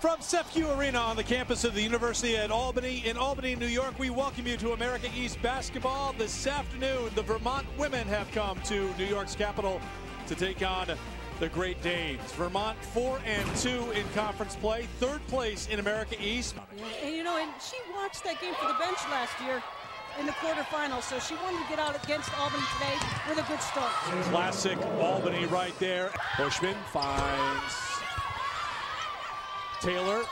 From SEFCU Arena on the campus of the University at Albany in Albany, New York, we welcome you to America East basketball. This afternoon, the Vermont women have come to New York's capital to take on the Great Danes. Vermont 4 and 2 in conference play, third place in America East. And you know, and she watched that game for the bench last year in the quarterfinals, so she wanted to get out against Albany today with a good start. Classic Albany right there. Bushman finds Taylor.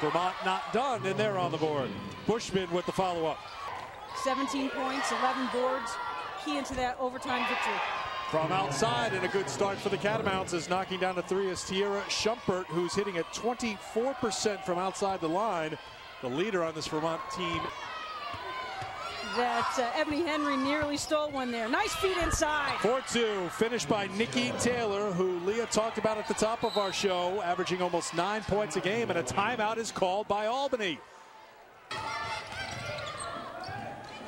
Vermont not done, and they're on the board. Bushman with the follow-up. 17 points, 11 boards, key into that overtime victory. From outside, and a good start for the Catamounts is knocking down the three is Tierra Schumpert, who's hitting at 24% from outside the line. The leader on this Vermont team that uh, Ebone Henry nearly stole one there. Nice feet inside. 4-2, finished by Nikki Taylor, who Leah talked about at the top of our show, averaging almost nine points a game, and a timeout is called by Albany.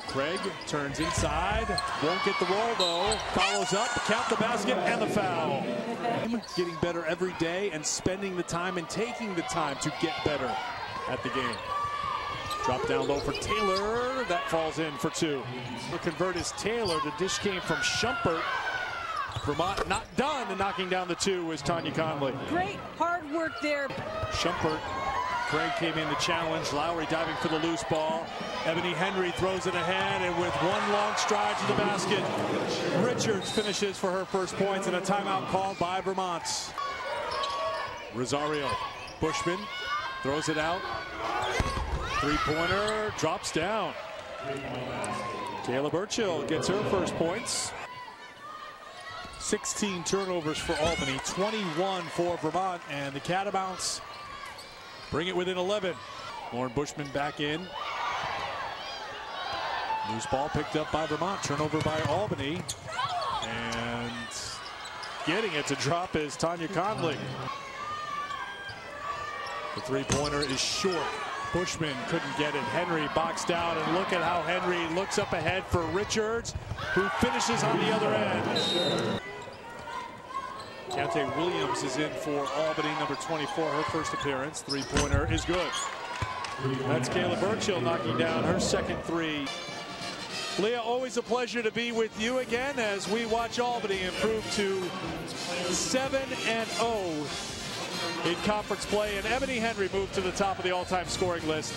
Craig turns inside, won't get the roll though, follows up, count the basket and the foul. Getting better every day and spending the time and taking the time to get better at the game. Drop down low for Taylor. That falls in for two. The convert is Taylor. The dish came from Schumpert. Vermont not done and knocking down the two is Tanya Conley. Great hard work there. Schumpert. Craig came in to challenge. Lowry diving for the loose ball. Ebone Henry throws it ahead and with one long stride to the basket, Richards finishes for her first points and a timeout called by Vermont. Rosario. Bushman throws it out. Three-pointer drops down. Kayla Burchill gets her first points. 16 turnovers for Albany, 21 for Vermont, and the Catamounts bring it within 11. Lauren Bushman back in. Loose ball picked up by Vermont, turnover by Albany, and getting it to drop is Tanya Conley. The three-pointer is short. Bushman couldn't get it. Henry boxed out, and look at how Henry looks up ahead for Richards, who finishes on the other end. Keontae Williams is in for Albany, number 24, her first appearance. Three-pointer is good. That's Kayla Burchill knocking down her second three. Leah, always a pleasure to be with you again as we watch Albany improve to 7 and 0 in conference play. And Ebone Henry moved to the top of the all-time scoring list